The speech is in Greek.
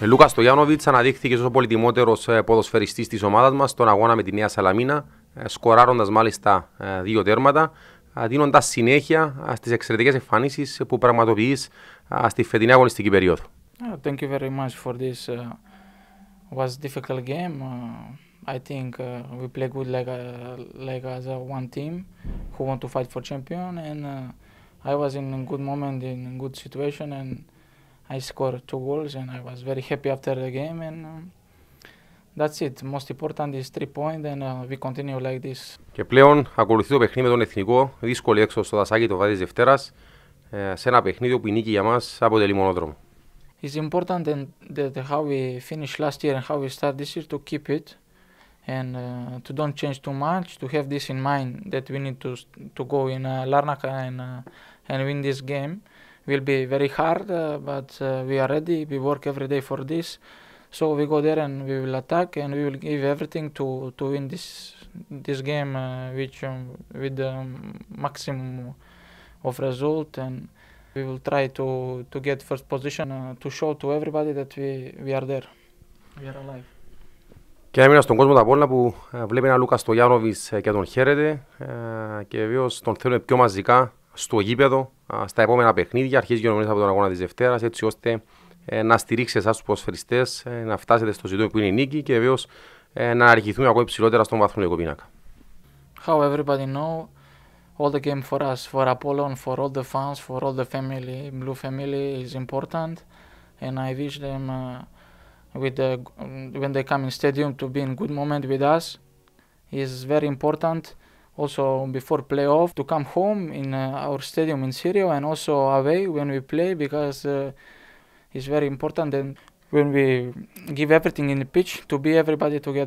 Λούκας Στογιάνοβιτ αναδείχθηκε ω ο πολυτιμότερο ποδοσφαιριστής της ομάδας μας στον αγώνα με τη Νέα Σαλαμίνα, σκοράροντας μάλιστα δύο τέρματα, δίνοντας συνέχεια στις εξαιρετικές εμφανίσεις που πραγματοποιείς στη φετινή αγωνιστική περίοδο. Thank you very much for this. Uh, was difficult game. Uh, I think uh, we play good like a, like as a one team who want to fight for champion, and uh, I was in a good moment, in a good situation, and I scored two goals, and I was very happy after the game, and uh, that's it. Most important is three points, and uh, we continue like this. Και πλέον ακολουθεί το παιχνίδι με τον Εθνικό, δύσκολη έξω στο δασάκι το βάδι της Δευτέρας, σε ένα παιχνίδι που η νίκη για μας αποτελεί μονόδρομο. It's important and that how we finished last year and how we start this year to keep it and uh, to don't change too much. To have this in mind that we need to to go in uh, Larnaca and uh, and win this game will be very hard, uh, but uh, we are ready. We work every day for this. So we go there and we will attack and we will give everything to to win this this game, uh, which um, with the maximum of result and we will try to to get first position uh, to show to everybody that we we are there, we are alive. Και έμεινα στον κόσμο τα πόλα που ε, βλέπει ένα Λούκα στο Γιάννοβιτ και τον χαίρεται ε, και βεβαίω τον θέλουμε πιο μαζικά στο γήπεδο στα επόμενα παιχνίδια. Αρχίζει και από τον αγώνα της Δευτέρας, έτσι ώστε ε, να στηρίξεις εσάς τους ποδοσφαιριστές, να φτάσετε στο ζητούμενο που είναι η νίκη και βεβαίως να αρχιθούμε ακόμα υψηλότερα στον βαθμολογικό πίνακα. How everybody know, all the game for us, for Apollon, for all the fans, for all the family, blue family is important, and I wish them uh, with the when they come in stadium to be in good moment with us is very important. Also before playoff to come home in uh, our stadium in Syria and also away when we play because uh, it's very important and when we give everything in the pitch to be everybody together.